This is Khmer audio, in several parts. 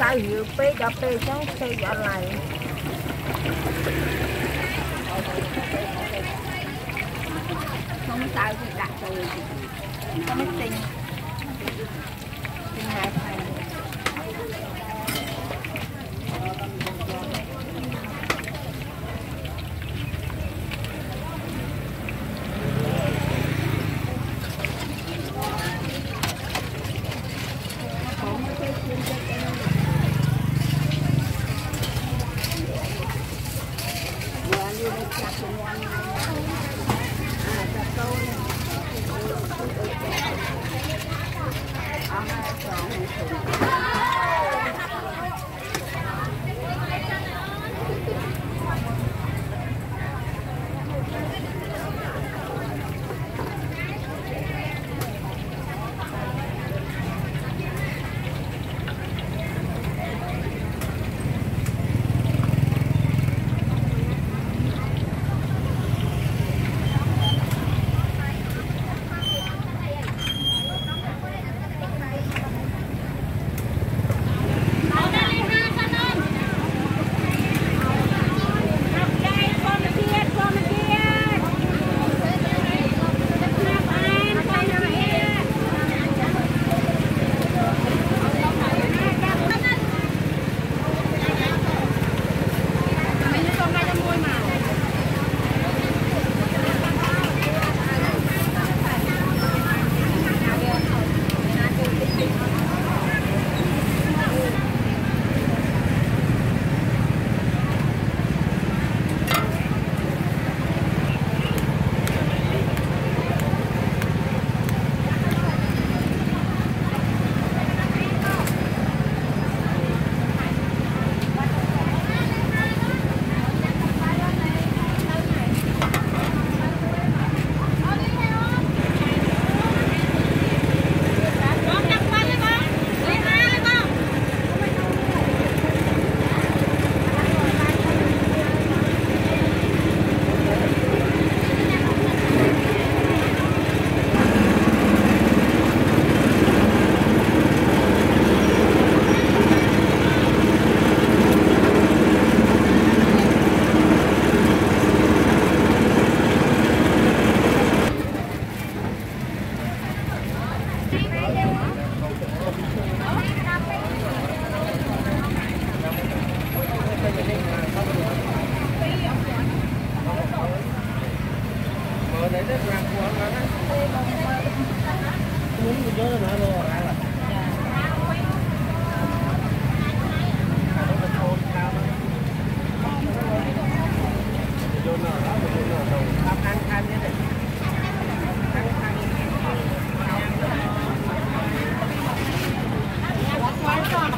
សៅយឺពេកដល់ពេលអញ្ចឹងពេកអត់ឡើយខ្ញុំសៅគឺដាក់ចូលទៅមិនទិញទិញ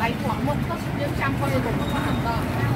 Hãy subscribe cho kênh Ghiền Mì Gõ Để không bỏ lỡ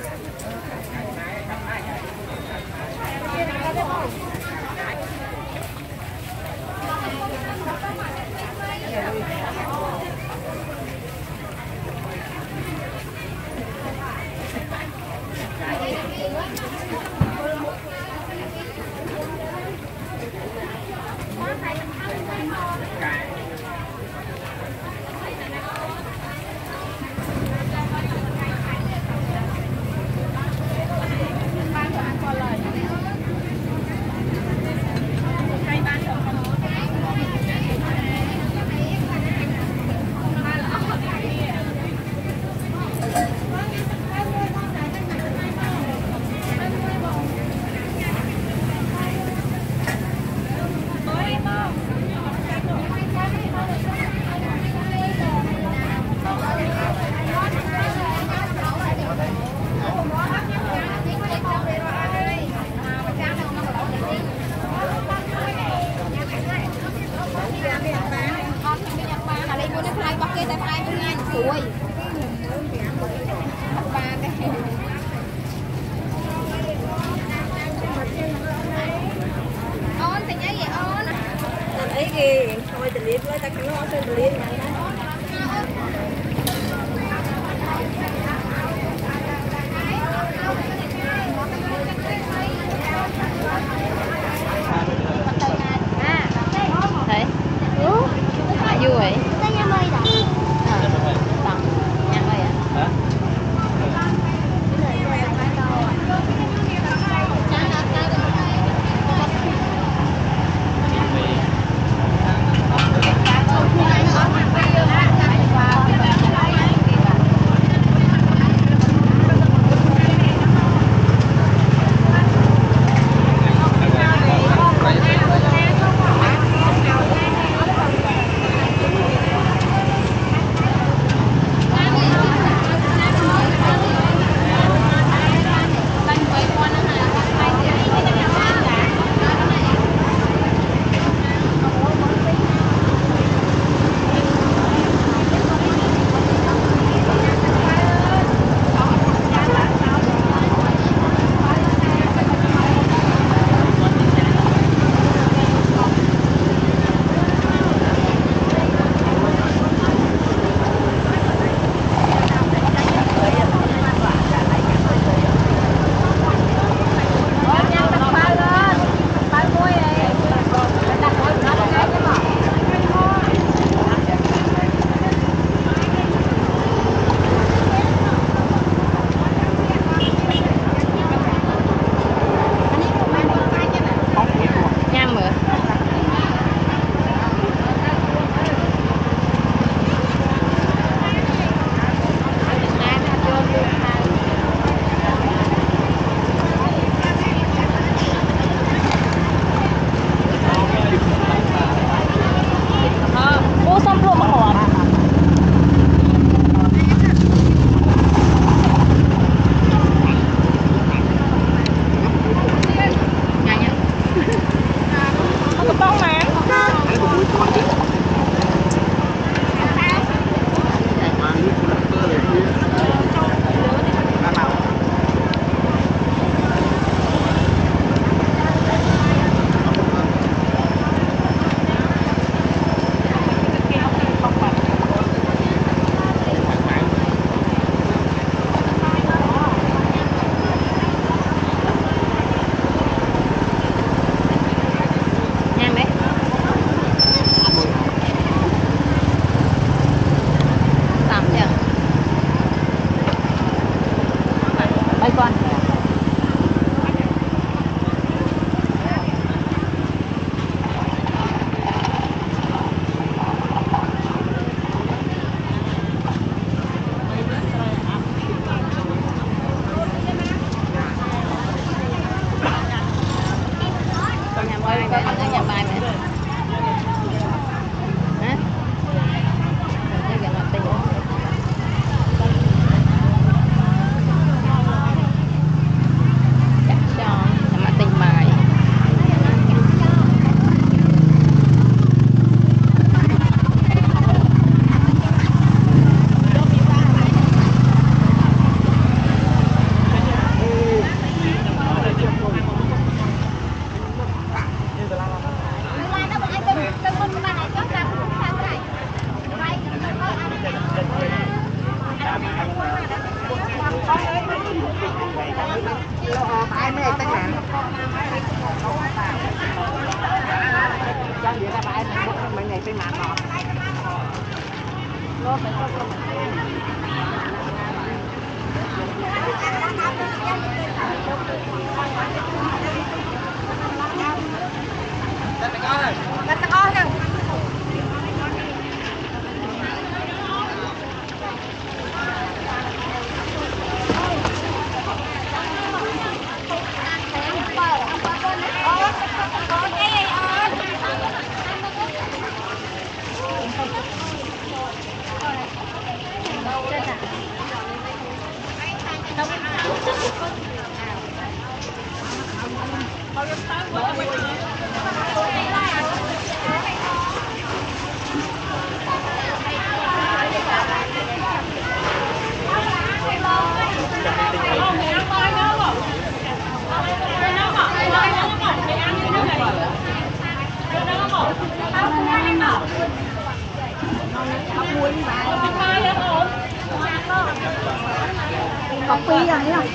copy rồi thấy không?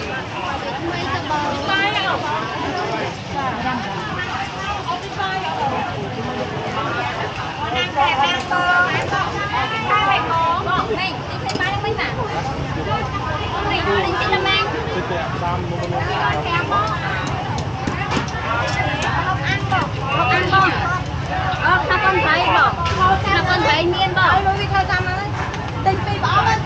không ăn không ờ sao con thấy bỏ sao con thấy miên bỏ tin phi bỏ bên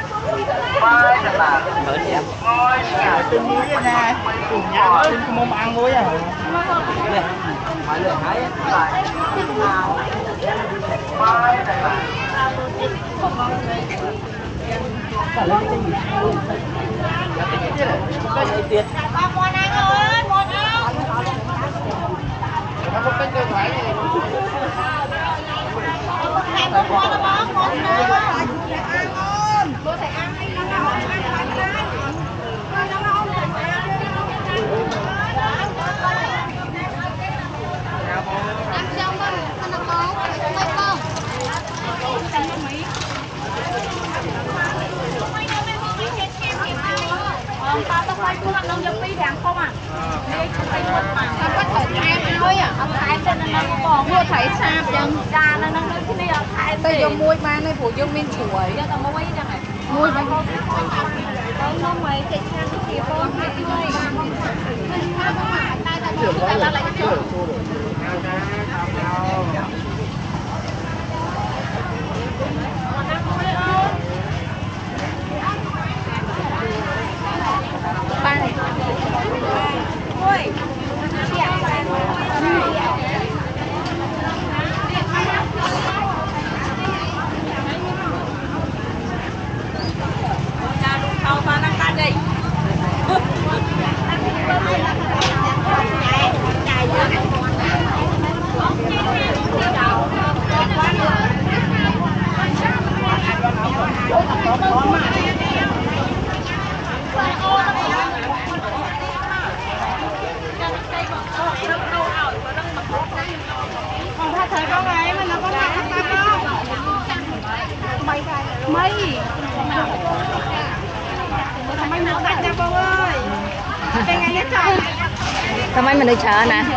mai thật là mở đi em tôi muối ra cùng ăn muối à mọi người thấy mai thật cô thầy ăn เลยเชิญนะ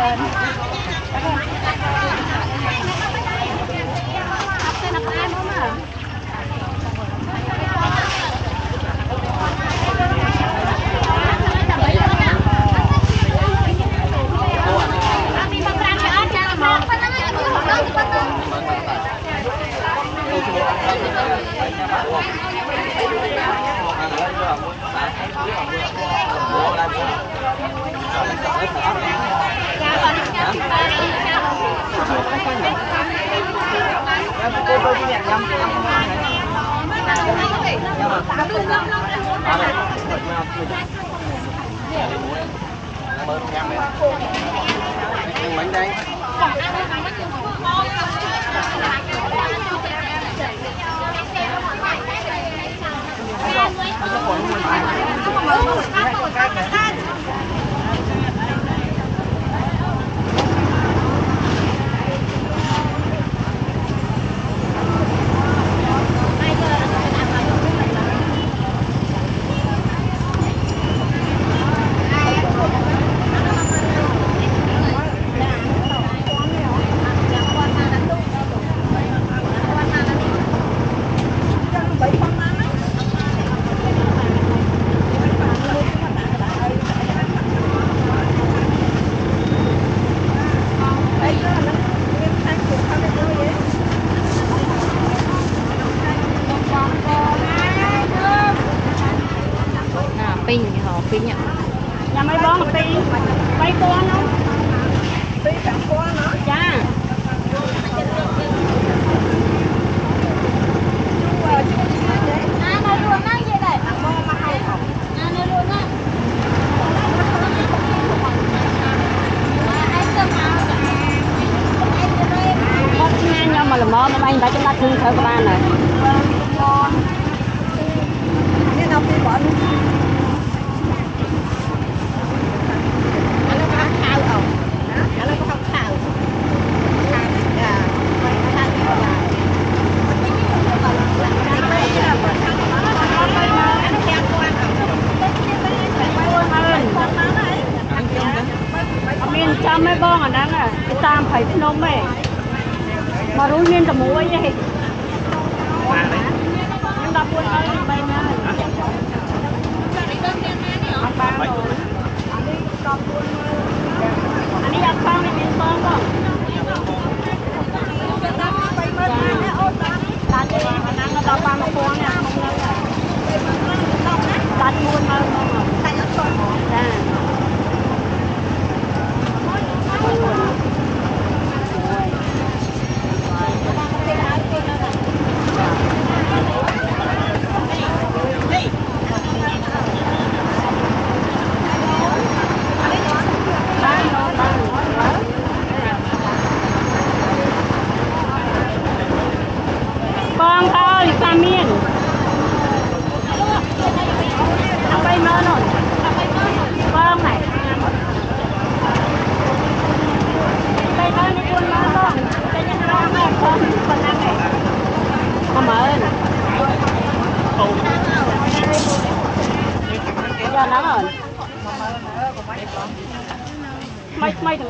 ញបាច់ចំណាត់គ្រឿងធ្វើក៏បានដែរ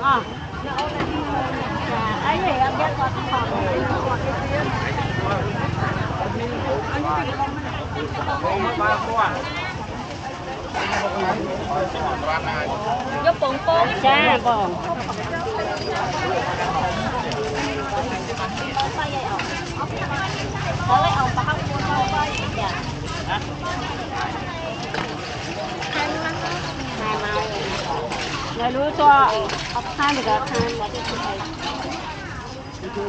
啊。 អត់ខានទៅខានមកទីទៅចាពីទ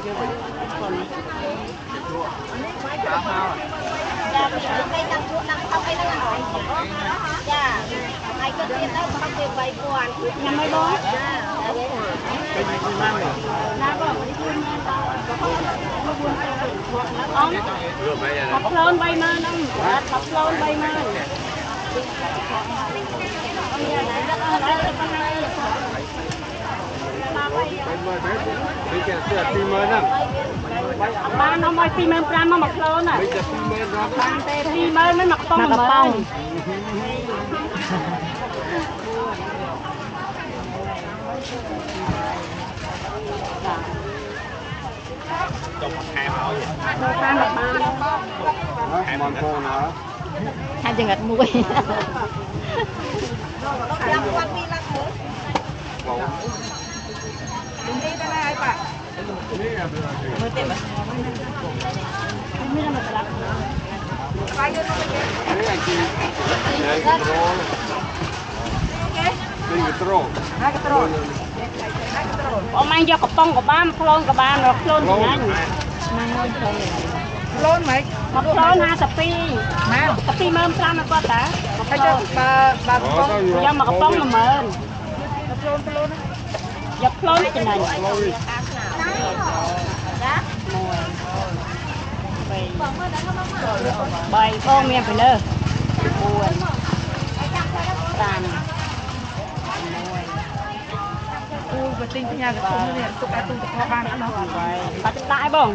ៅតាមជួដាក់ថប់អីហ្នឹងអត់ចាហើយក៏ទៀតទៅថប់វា3 1000ញ៉ាំហើយបងចាពេញពីម៉ាំនេះណាបងនេះគឺមានតអងលើបីអាថប់ខ្លួន30000ហ្នឹងបាទថប់ ខ្លួន30000អងយ៉ាងណាដល់អស់ដល់ប៉ុណ្ណាវិញគេស្ទើរ20000ហ្នឹងបានអមឲ្យ25000មកមកខ្លួនណាវិញតែ20000រាប់បានទេ20000មិនមកប៉ុងមកប៉ុងចុះមកខែមកឲ្យតាមមកបានខែមកកូនហ៎ថាចង្រិតមួយចាំគាត់ពីឡាក់មើលបង អាជីនេះក្រូនេះក្រូហើយក៏ត្រង់អមអញយកកំប៉ុងក៏បានខ្លួនក៏បានរកខ្លួនចំណាញ់ខ្លួនហ្មងមកខ្លួន52ណាតែ25000មកគាត់តាមកហើយខចុះ្លូនបើបើអូបងទៅយកមកកំប៉ុង10000ខ្លួនខ្លួន យកខ្លួនចំណាញ់ក្រូនេះបីបងមានពីលើ4 5អូបើទិញបញ្ញាកធំនេះទុកឲ្យទូទឹកកកបានអត់ណោះបាត់ដាក់ឲ្យបង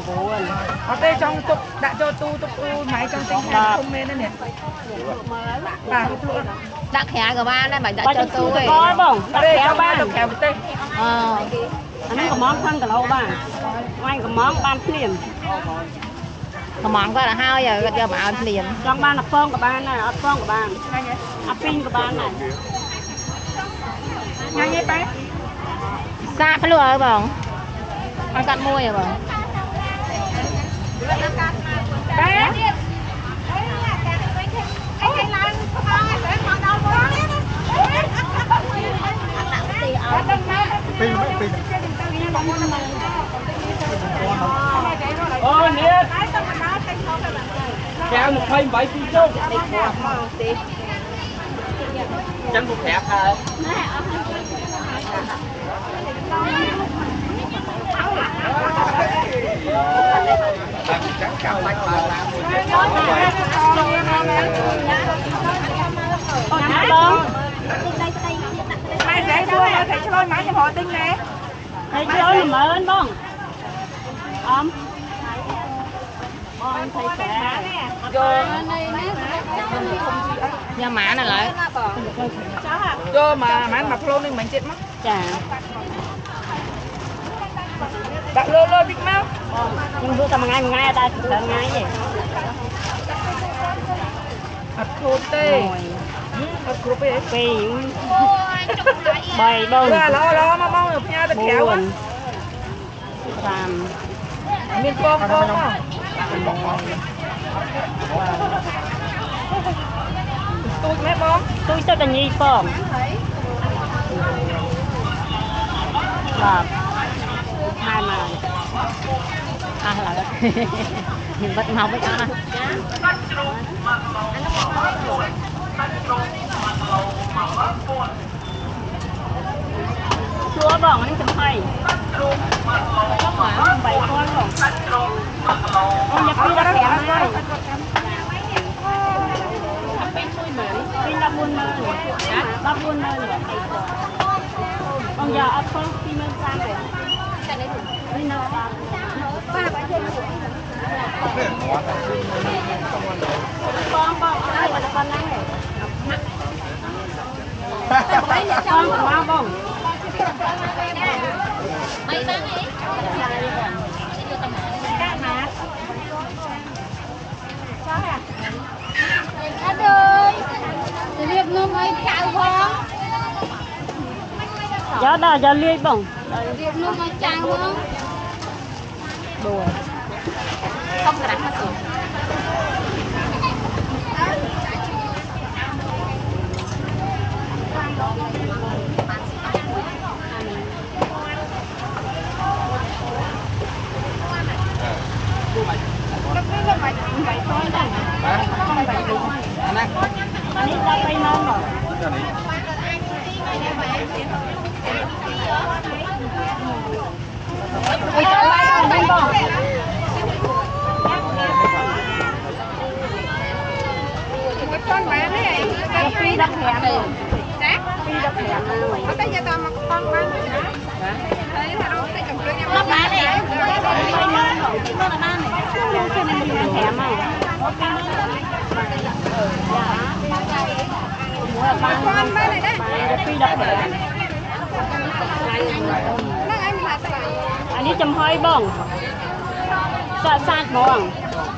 9អត់ទេចង់ទុកដាក់ចូលទូទុកអ៊ូម៉ៃចង់ទិញខាងធំមែននេះបាទលក់ ដាក់ក្រៅក៏បានដែរមិនដាក់បាច់ចូលទូទូទៅទេកបងអដាក់ត់ទេក្រៅចង់បាបាននទុកក្រៅប្រទេសអឺអាហ្នឹងកំងខាងគីឡូបានវាយកំងបានភ្លាមកំងគាត់ទៅហើយគាត់យកមកឲ្យភ្លាមចង់បានអត់ពងក៏បានដែរអត់ពងក៏បានអាពីងក៏បានដែរញ៉ាំឯងបែសាកភ្លក់ហើយបងអត់កាត់មួយហ៎បងបែ Con đi. Dạ 127 kg. Chân một hẹp à. Hãy subscribe cho kênh Ghiền Mì Gõ Để không bỏ lỡ những video hấp dẫn ឡានមួយទៀតបងម៉ែចេះធ្វើតែឆ្លោយម៉ែខ្ញុំរកទិញណែហើយចូល10000បងអមបងថៃតែយកញ៉ាំម៉ានឥឡូវយកមកម៉ែមកផ្លូវនេះមិនចិត្តមកចាដាក់លើលើតិចមកខ្ញុំធ្វើតែមួយថ្ងៃមួយថ្ងៃតែច្រើនថ្ងៃទេអត់ខូចទេ អត់គ្រប់ទេពីរ3បងឥឡូវឥឡូវមកមកផ្ញើទៅក្រៅ4 5មានពងពងមកទូចមែនបងទួយទឹកកញីផងបាទថែមកអស់ឡើយខ្ញុំបិទមកវិញអស់ណាជួបងនេះចំហៃបីគាត់បងអូយ៉ាពីដល់5ហើយពី14ម៉ឺន ตัวบอกมันจะไปต้องหาใบก้อนของมันจะปีละแผลเลยเป็นระบุนเมินระบุนเมิหรอต้องอย่าเอาข้อที่มันสางเปนี่น้าป้าไป้าป้าอะไรนั่งเลย con hoa bông mày sang đi Anh ơi, liệp nó mới cao không? Dạ đó, dạ liệp bông. Liệp nó mới cao không? Đùa. Không có đánh hết rồi. con bán này, cà phê đặc sản អានេះចំហុយបងសាក់សាច់បង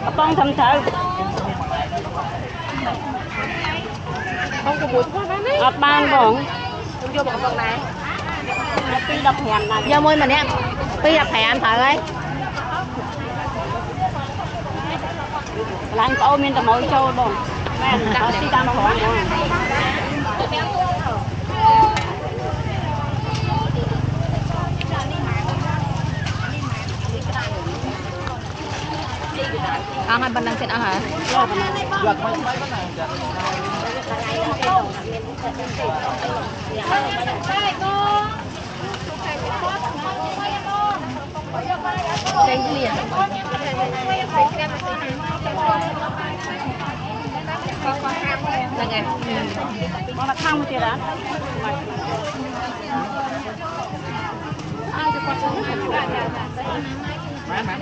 កំប៉ុងធំត្រូវ បងក្មួយផងបានទេ ង6 អត់បានបងខ្ញុំយកមកកំប៉ុងដែរពី15ដែរ giờ môi mà nè bây giờ phải ăn thử ấy កន្លែងប្អូនមានតែមកចូលបងមែនអត់ទីតាមផងបង ăn hai bên đang trên ăn hả យកមិនមិនណា Cái gì à? Là nghe. Mà là thang một tiền á. Ai cho con xuống. Má má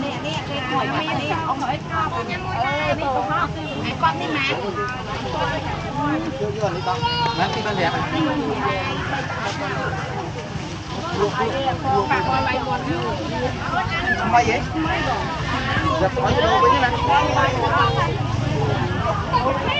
nè nè cái hỏi mày nè ông hỏi nó con nhắm ngôi ta đi con nó mẹ con đi mà Hãy subscribe cho kênh Ghiền Mì Gõ Để không bỏ lỡ những video hấp dẫn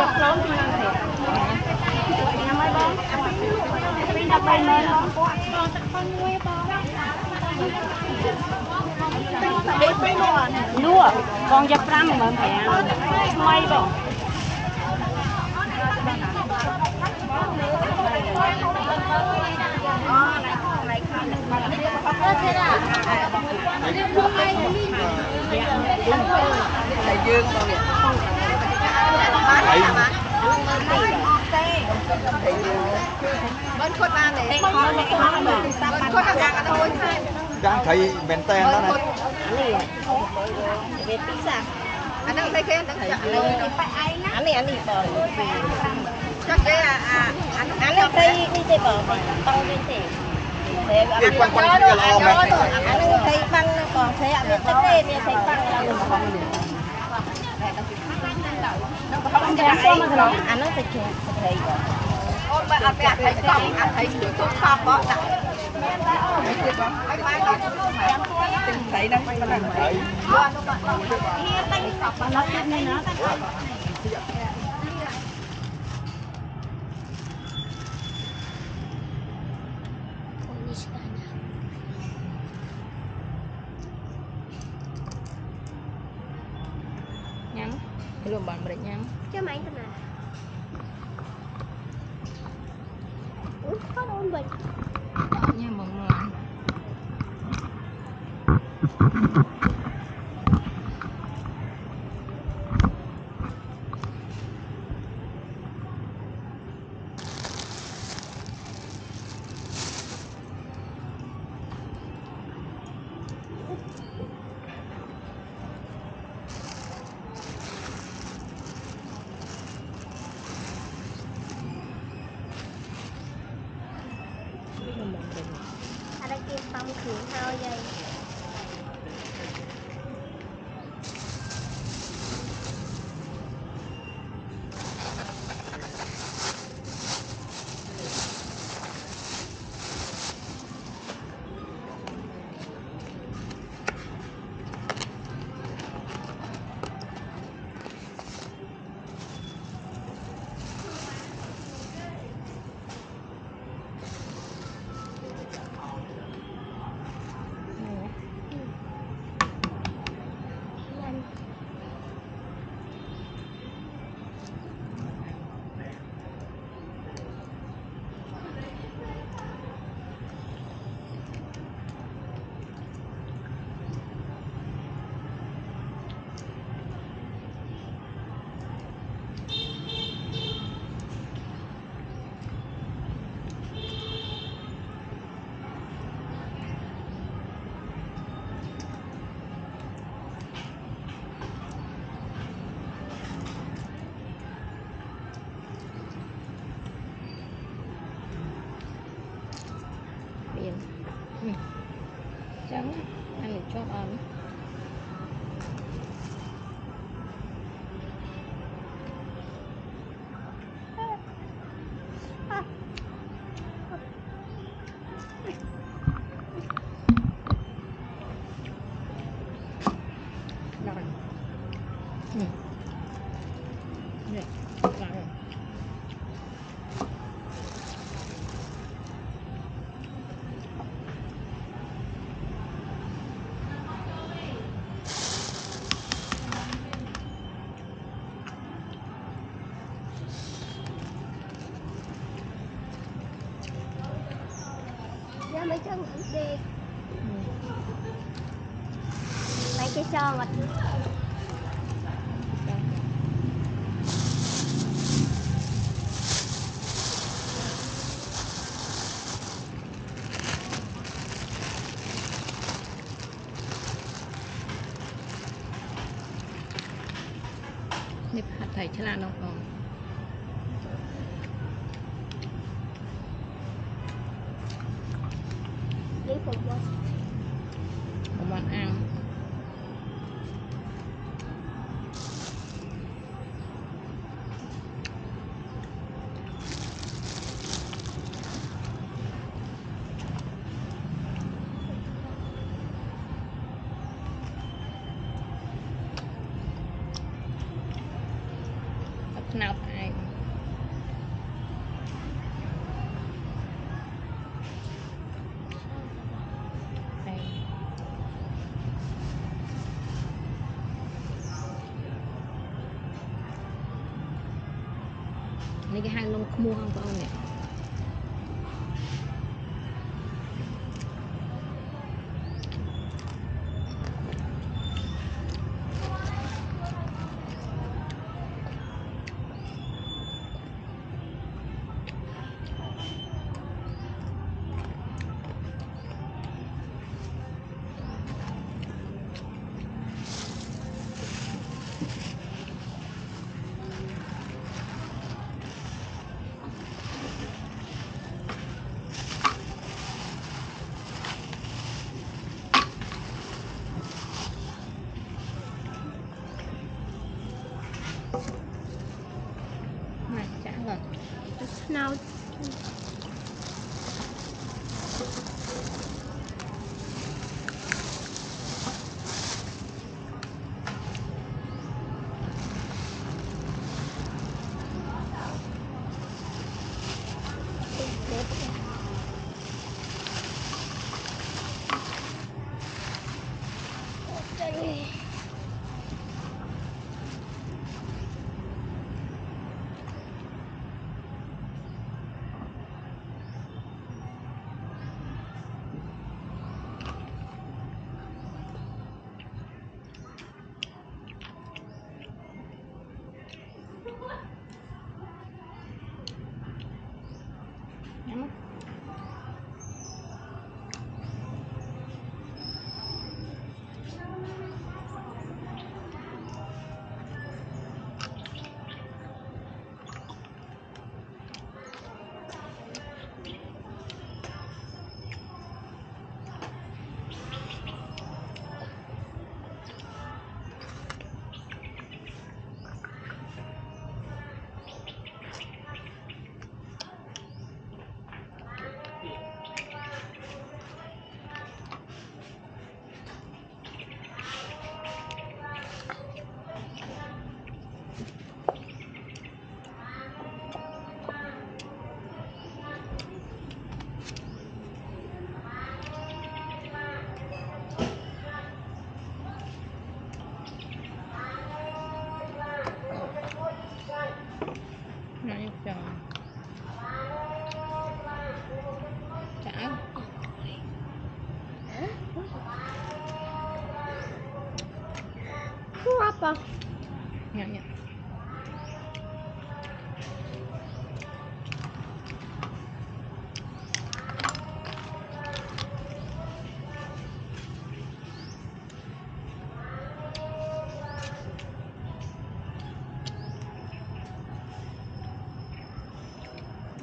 យកខ្លងពីខាងស្រីញ៉ាំហើយបងពី13ម៉ឺនបងគាត់ឆ្លងទឹកផងមួយបងពេលពេលមកលក់បងយក5 50000ថ្មីបងតែយើងបងនេះ ចហើយចាំថៃមែនតើណានេះវាពីសាអាហ្នឹង thấy គេហ្នឹងចាក់លើទៅបែកឯងណាអានេះអានេះបងចាក់គេអាអាអានេះ thấy នេះទេបងបងវិញទេតែគេខ្វះខ្វះគេល្អមែនអាហ្នឹង thấy băng còn thấy ạ biết tức thế nên thấy băng là mình không được បងចាំ សុំមកក្នុងអាហ្នឹងទៅជួបស្រីបងអូនបើអត់តែអត់ thấy កំអត់ thấy ជួយទុកខប់បងដាក់មែនតែអូនទៀតបងឲ្យបានដល់ទៅចាំខ្លួនទិញស្រីហ្នឹងមិនបានស្រីបងនោះបងហៀតែកប់បងដល់ទៀតនេះណាញ៉ាំ លក់បានម្រេចញ៉ាំចាំអញទៅណាអូខោអូនវិញ อยฉลาดน้อง Mua 满 Okay.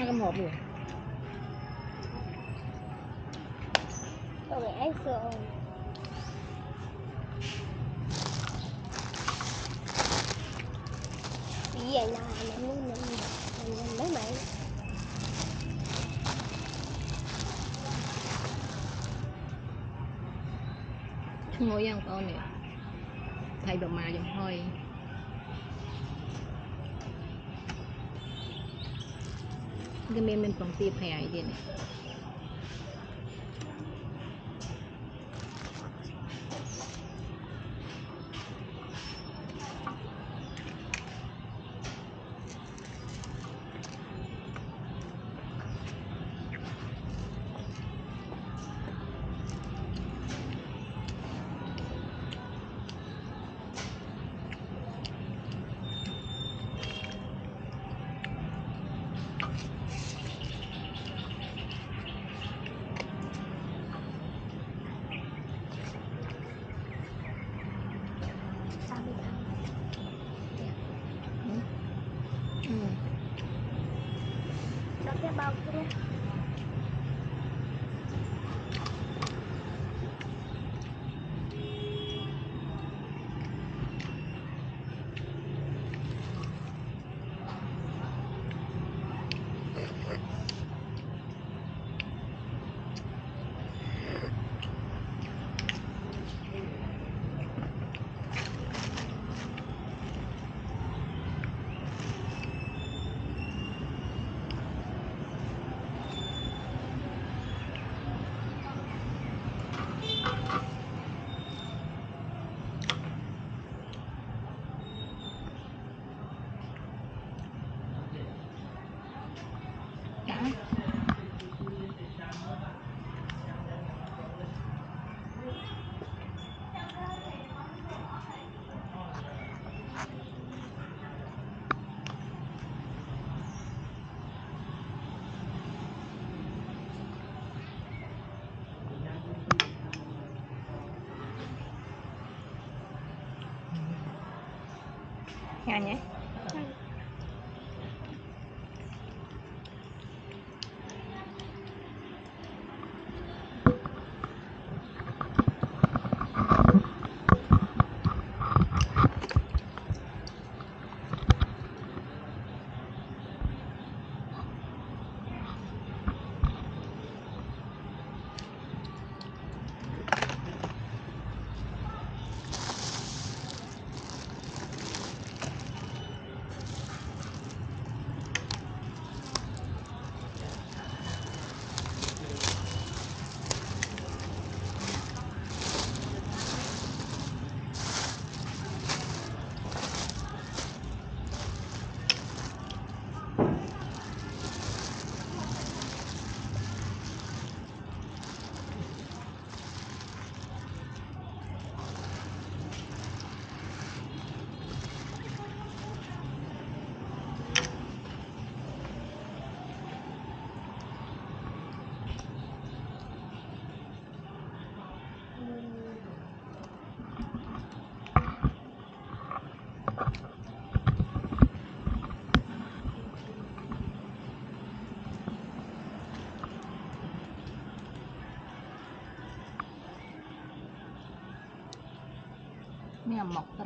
Nó cầm hộp rồi. Tôi nghĩ rồi Vậy là nó muốn mình mình mấy mày Ngồi ăn con này. Thay đồ mà dùm thôi. มันเป็นของตีแผ่เดียเนี่ย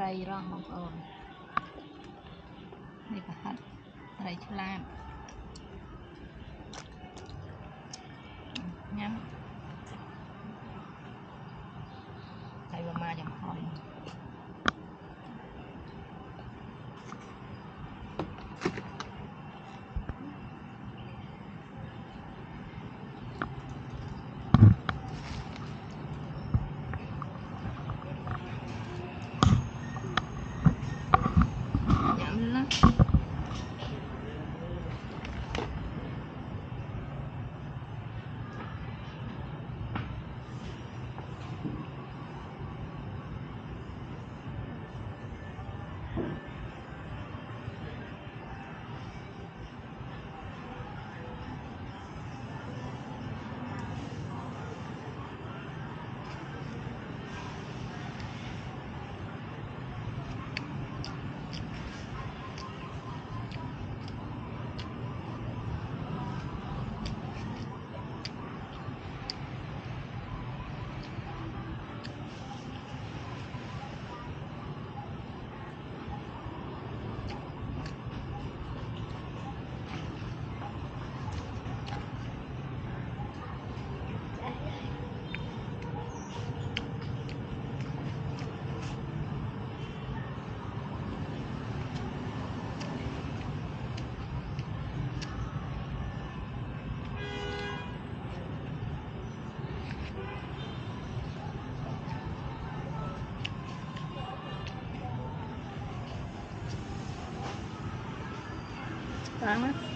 هريرة camera?